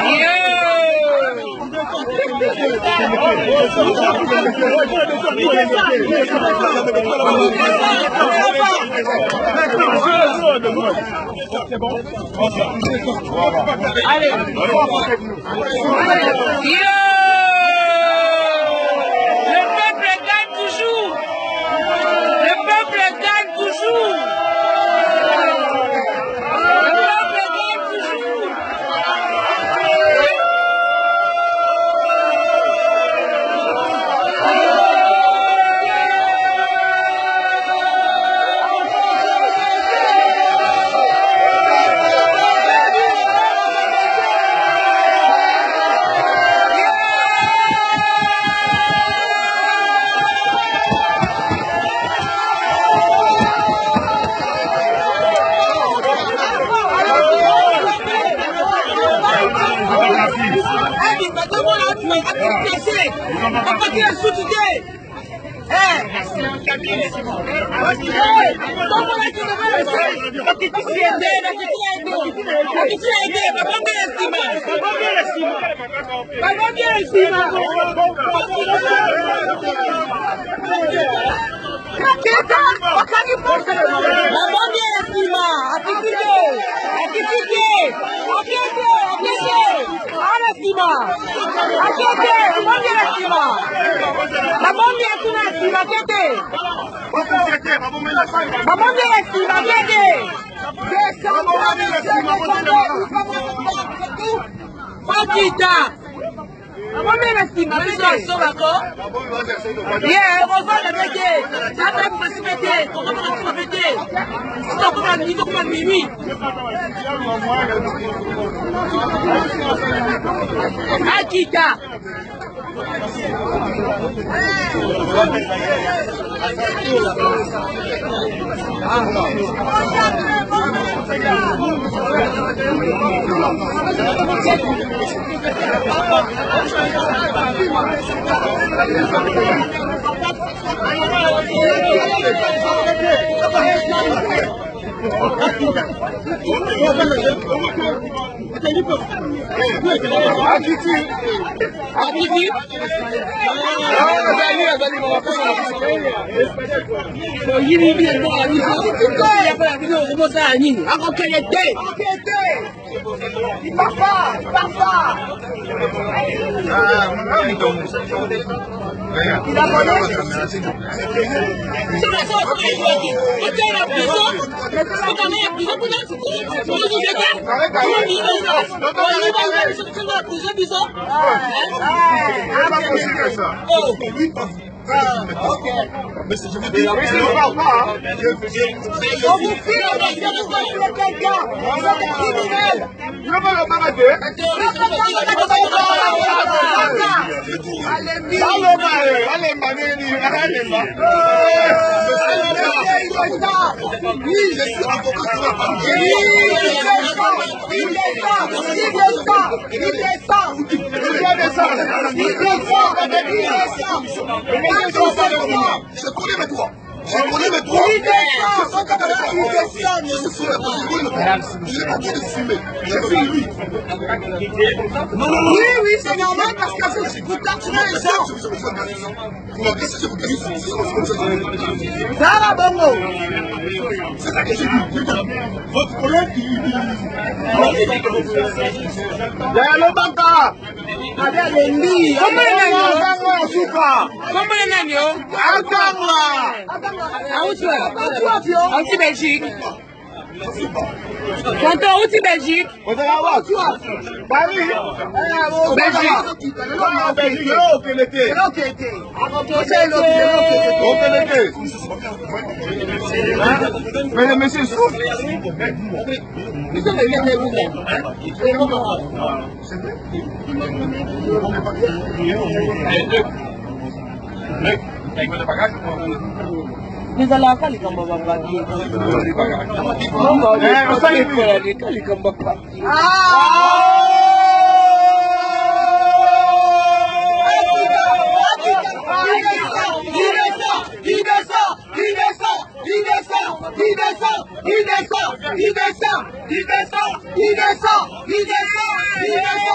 Yeah! Le Babonge estima, akikike, akikike, stima akete mabongi na stima mabongi atuna na stima kete mabongi na stima kete bakita. Mabongi na stima ketesobako ye kozanga tete tata mipasima te kokomaka tuma pe te sitokoma nivo koma mimi. Ática! Akiti. Akiti. Òyí ni bí ẹ̀gbọ́n àmì kan. Ìgbà ìyàpẹ̀lẹ̀ àti ní òkúbó sáà yìí ni. Akọ̀kẹ́yẹ dé. Ìpàfà. Ìpàfà. Ìdàpọ̀ náà. Sọ̀rọ̀ sọ̀rọ̀ sọ̀rọ̀ ìgbà òkè. Ọjọ́ ìrọ̀pẹ̀ sọ́. Mr. Jimmy, you pas. Il ne sera pas. Il descend. Il descend. Il descend. Il descend. Il descend. Il descend. Il descend. sur la Non. Oui, oui, c'est normal parce que vous les gens. Ça va, Bongo. C'est ça que. Votre collègue, le banca. Les. Comment les ni o. Àgàmà. Àwọn tí wà. Àti wà fi o. Àwọn tí bẹ̀ ṣí. Tonton, où tu Belgique Au Delaware, tu vois. Paris. Belgique. Non, Belgique. Oh, Nizala kali kan babban baki. Ban ba wani kafin kurare kali kan babban baki. Il descend, il descend, il descend, il descend, il descend, il descend.